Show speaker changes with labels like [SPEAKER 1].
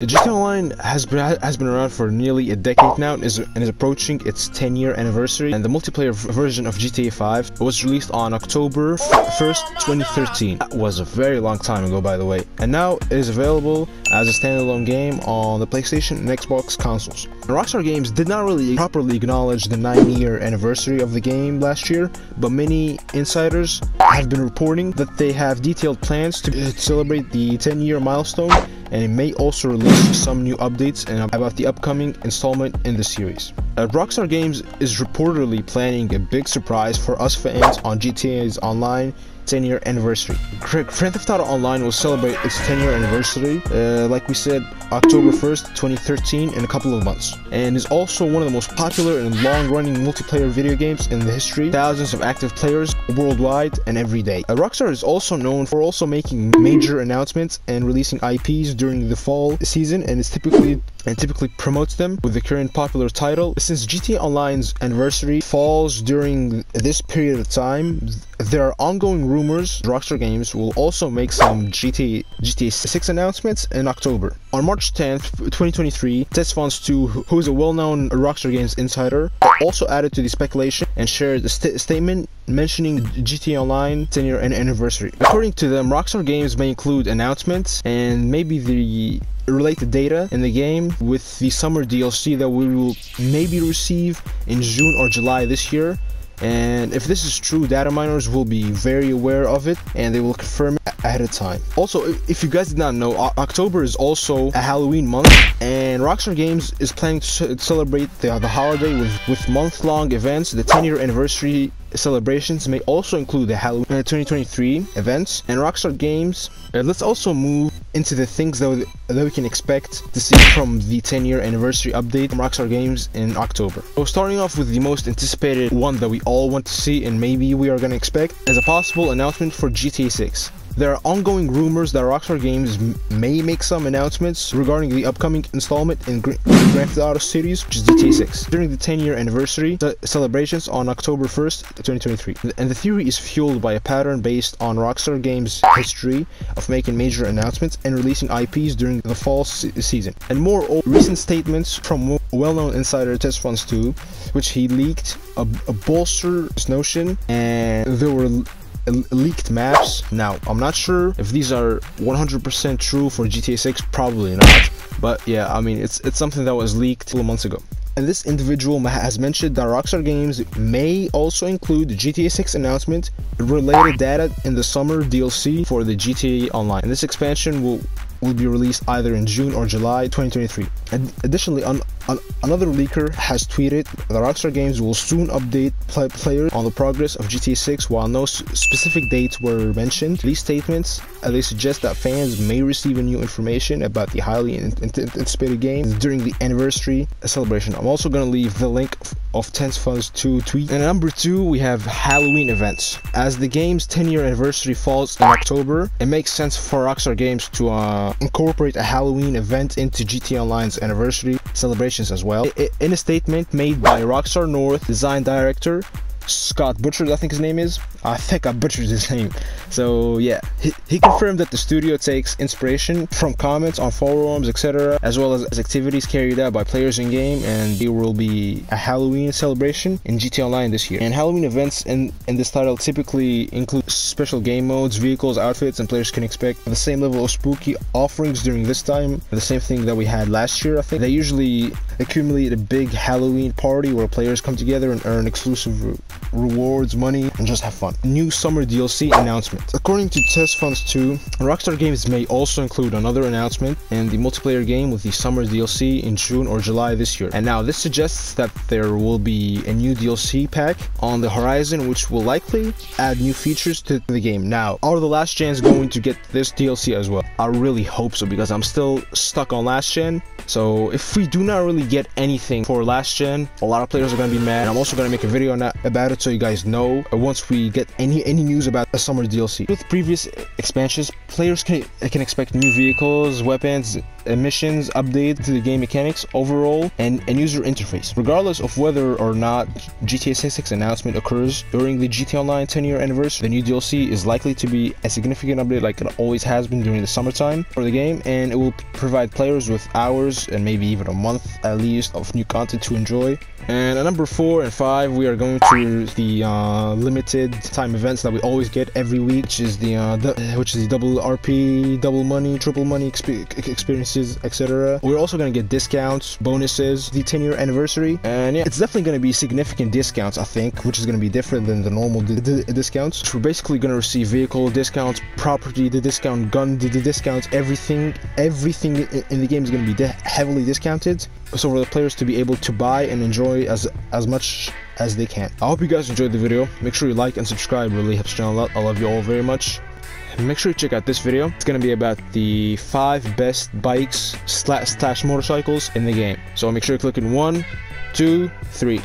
[SPEAKER 1] GTA Online has been has been around for nearly a decade now and is, and is approaching its 10 year anniversary and the multiplayer version of GTA 5 was released on October 1st 2013 that was a very long time ago by the way and now it is available as a standalone game on the PlayStation and Xbox consoles. Rockstar Games did not really properly acknowledge the 9 year anniversary of the game last year but many insiders have been reporting that they have detailed plans to uh, celebrate the 10 year milestone and it may also release some new updates about the upcoming installment in the series. Uh, Rockstar Games is reportedly planning a big surprise for us fans on GTA's online 10 year anniversary. Grand Theft Auto Online will celebrate its 10 year anniversary, uh, like we said, October 1st, 2013, in a couple of months, and is also one of the most popular and long running multiplayer video games in the history. Thousands of active players worldwide and every day. Uh, Rockstar is also known for also making major announcements and releasing IPs during the fall season, and is typically and typically promotes them with the current popular title. Since GTA Online's anniversary falls during this period of time, there are ongoing rumors Rockstar Games will also make some GTA, GTA 6 announcements in October. On March 10th, 2023, Tesfonts2, who is a well-known Rockstar Games insider, also added to the speculation and shared a st statement mentioning GTA Online 10 year anniversary. According to them, Rockstar Games may include announcements and maybe the related data in the game with the summer DLC that we will maybe receive in June or July this year. And if this is true, data miners will be very aware of it and they will confirm it ahead of time. Also, if you guys did not know, October is also a Halloween month and Rockstar Games is planning to celebrate the, the holiday with, with month-long events. The 10-year anniversary celebrations may also include the Halloween 2023 events and Rockstar Games. Uh, let's also move into the things that, that we can expect to see from the 10 year anniversary update from Rockstar Games in October. So starting off with the most anticipated one that we all want to see and maybe we are going to expect as a possible announcement for GTA 6. There are ongoing rumors that Rockstar Games may make some announcements regarding the upcoming installment in Grand Theft Auto series, which is GTA 6, during the 10-year anniversary celebrations on October 1st, 2023. And the theory is fueled by a pattern based on Rockstar Games' history of making major announcements and releasing IPs during the fall se season. And more recent statements from well-known insider Tesfonts2, which he leaked a, a bolster this notion, and there were leaked maps. Now, I'm not sure if these are 100% true for GTA 6, probably not. But yeah, I mean, it's, it's something that was leaked two months ago. And this individual has mentioned that Rockstar Games may also include the GTA 6 announcement, related data in the summer DLC for the GTA Online. And this expansion will will be released either in June or July 2023. And additionally, on, on, another leaker has tweeted that Rockstar Games will soon update play players on the progress of GTA 6 while no specific dates were mentioned. These statements uh, they suggest that fans may receive new information about the highly anticipated game during the anniversary celebration. I'm also going to leave the link of Tesfonts2 tweet. And number two, we have Halloween events. As the game's 10 year anniversary falls in October, it makes sense for Rockstar Games to uh, incorporate a Halloween event into GTA Online's anniversary celebrations as well. In a statement made by Rockstar North design director Scott Butcher, I think his name is. I think I butchered his name. So yeah, he, he confirmed that the studio takes inspiration from comments on forums, etc., as well as activities carried out by players in game, and there will be a Halloween celebration in GTA Online this year. And Halloween events in, in this title typically include special game modes, vehicles, outfits, and players can expect the same level of spooky offerings during this time. The same thing that we had last year, I think. They usually accumulate a big Halloween party where players come together and earn exclusive rewards, money, and just have fun. New summer DLC announcement. According to Tesfonts2, Rockstar Games may also include another announcement and the multiplayer game with the summer DLC in June or July this year. And now this suggests that there will be a new DLC pack on the horizon which will likely add new features to the game. Now, are the last gens going to get this DLC as well? I really hope so because I'm still stuck on last gen. So if we do not really get anything for last gen, a lot of players are going to be mad. And I'm also going to make a video on that about it so you guys know once we get any any news about a summer DLC. With previous expansions, players can can expect new vehicles, weapons, missions, updates to the game mechanics overall, and, and user interface. Regardless of whether or not GTA 6 announcement occurs during the GTA Online 10 year anniversary, the new DLC is likely to be a significant update like it always has been during the summertime for the game, and it will provide players with hours and maybe even a month at least of new content to enjoy. And at number four and five, we are going to the uh, limited time events that we always get every week, which is the, uh, the which is the double RP, double money, triple money exp experiences, etc. We're also gonna get discounts, bonuses, the 10 year anniversary, and yeah, it's definitely gonna be significant discounts, I think, which is gonna be different than the normal discounts. We're basically gonna receive vehicle discounts, property the discount, gun the discounts, everything, everything in the game is gonna be heavily discounted so for the players to be able to buy and enjoy as as much as they can. I hope you guys enjoyed the video. Make sure you like and subscribe. It really helps the channel out. I love you all very much. Make sure you check out this video. It's gonna be about the five best bikes slash motorcycles in the game. So make sure you click in one, two, three.